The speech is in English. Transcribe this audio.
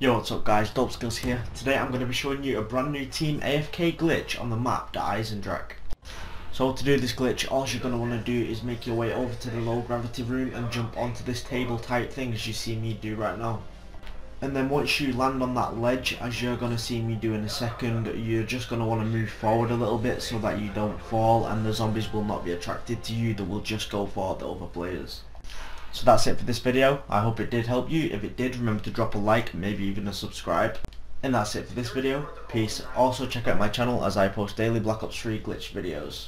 what's up guys, Dopeskills here. Today I'm going to be showing you a brand new Team AFK glitch on the map, the Eisendrache. So to do this glitch, all you're going to want to do is make your way over to the low gravity room and jump onto this table type thing as you see me do right now. And then once you land on that ledge, as you're going to see me do in a second, you're just going to want to move forward a little bit so that you don't fall and the zombies will not be attracted to you, they will just go for the other players. So that's it for this video. I hope it did help you. If it did, remember to drop a like, maybe even a subscribe. And that's it for this video. Peace. Also check out my channel as I post daily Black Ops 3 glitch videos.